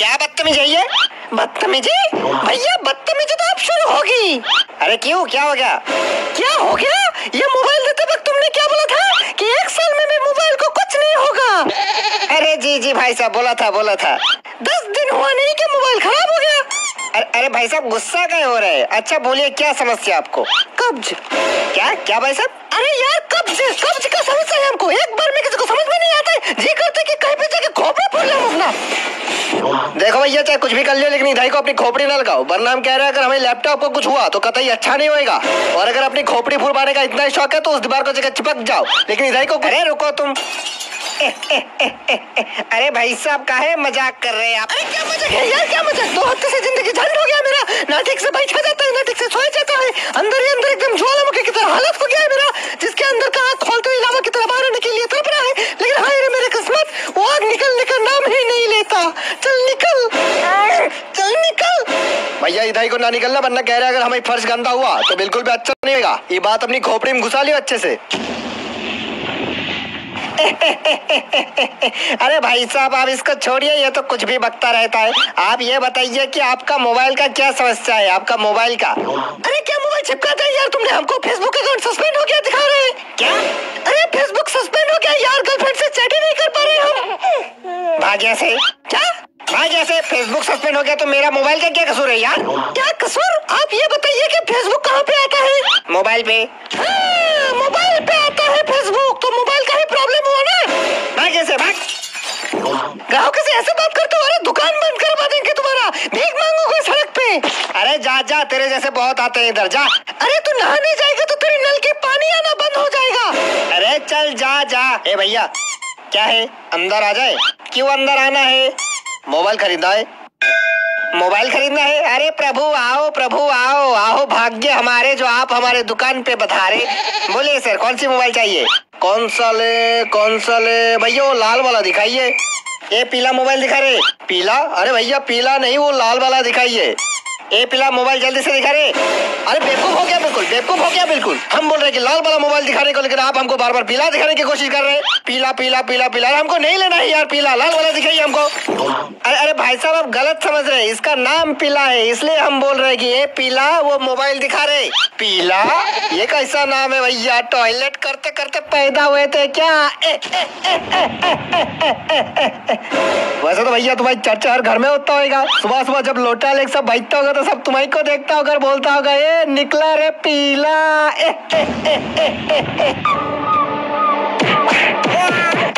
बदतमीज है ये? बदतमीजी? भैया बदतमीजी तो अब शुरू होगी। अरे क्यों? क्या हो गया? क्या हो गया? ये मोबाइल देते वक्त तुमने क्या बोला था कि एक साल में भी मोबाइल को कुछ नहीं होगा? अरे जी जी भाई साहब बोला था बोला था। दस दिन हुआ नहीं कि मोबाइल खराब हो गया। अरे, अरे भाई साहब गुस्सा कहे हो रहे हैं? अच्छा बोलिए क्या समस्या आपको? कब्ज। क्या? क्या भाई साहब? अरे यार कब्ज कब्ज का समस्या है हमको एक बार में किसी को समझ में नहीं आता है जी करते कि कहीं पे जाके खोपड़ा फोड़ लें अपना देखो भैया चाहे कुछ भी कर लियो लेकिन इधाई को अपनी खोपड़ी ना लगाओ। वरना हम कह रहे हैं अगर हमें लैपटॉप को कुछ हुआ तो कतई अच्छा नहीं होएगा। और अगर अपनी खोपड़ी फुरवाने का इतना ही शौक है तो उस दीवार को जगह चिपक जाओ। लेकिन इधाई को अरे रुको तुम। अरे भाई साहब काहे मज़ाक कर रहे हैं आप? अरे क्या मज़ाक है यार क्या मज़ाक? दो हफ़्ते से ज़िंदगी झंड हो गया मेरा। ना ठीक से बैठा जाता है ना ठीक से सोया जाता है। अंदर ही अंदर एकदम ज्वालामुखी की तरह हालत हो गया है मेरा जिसके अंदर का आग खोलते हुए लावा की तरह बाहर आने के लिए तड़प रहा है लेकिन हाय रे मेरे किस्मत वो आग निकलने का नाम ही नहीं लेता चल निकल चल निकल भैया इधाई को ना निकलना वरना कह रहे हैं अगर हमें फर्श गंदा हुआ तो बिल्कुल भी अच्छा नहीं होगा। ये बात अपनी खोपड़ी में घुसा लियो अच्छे से। अरे भाई साहब आप इसको छोड़िए ये तो कुछ भी बकता रहता है। आप ये बताइए कि आपका मोबाइल का क्या समस्या है आपका मोबाइल का? अरे क्या मोबाइल चिपकाता है यार तुमने हमको फेसबुक अकाउंट सस्पेंड हो गया दिखा रहे हैं। क्या? अरे फेसबुक सस्पेंड हो गया यार गर्लफ्रेंड से चैट ही नहीं कर पा रहे हम। भाग्य से। क्या? भाग्य जैसे फेसबुक सस्पेंड हो गया तो मेरा मोबाइल का क्या कसूर है यार? क्या कसूर? आप ये बताइए कि फेसबुक कहाँ पे आता है? मोबाइल पे। हाँ, मोबाइल पे आता है फेसबुक तो मोबाइल का ही प्रॉब्लम हुआ ना। भाग ऐसे भाग। ग्राहक से ऐसे बात करते हो अरे दुकान बंद करवा देंगे तुम्हारा। भीख मांगोगे सड़क पे। अरे जा जा तेरे जैसे बहुत आते हैं इधर जा। अरे तू नहाने जाएगा तो तेरे नल के पानी आना बंद हो जाएगा। अरे चल जा जा। ए भैया क्या है? अंदर आ जाए? क्यों अंदर आना है? मोबाइल खरीदना है मोबाइल खरीदना है? अरे प्रभु, आओ प्रभु, आओ आओ भाग्य हमारे जो आप हमारे दुकान पे बता रहे। बोलिए सर, कौन सी मोबाइल चाहिए? कौन सा ले, कौन सा ले? भैया, वो लाल वाला दिखाइए। ये पीला मोबाइल दिखा रहे। पीला? अरे भैया, पीला नहीं, वो लाल वाला दिखाइए। ए पिला मोबाइल जल्दी से दिखा रहे अरे बेवकूफ़ हो गया बिल्कुल बेवकूफ़ हो गया बिल्कुल हम बोल रहे कि लाल वाला मोबाइल दिखाने को लेकिन आप हमको बार बार पीला दिखाने की कोशिश कर रहे हैं पीला पीला पीला पीला हमको नहीं लेना है यार पीला लाल वाला दिखाइए हमको अरे अरे भाई साहब आप गलत समझ रहे हैं इसका नाम पीला है इसलिए हम बोल रहे हैं कि ये पीला वो मोबाइल दिखा रहे पीला ये कैसा नाम है भैया टॉयलेट करते करते पैदा हुए थे क्या वैसे तो भैया तुम्हारी चर्चा हर घर में होता होगा सुबह सुबह जब लोटा लेक सब बैठता होगा तो सब तुम्हारी को देखता होगा बोलता होगा ये निकला रे पीला ए, ए, ए, ए, ए, ए, ए, ए,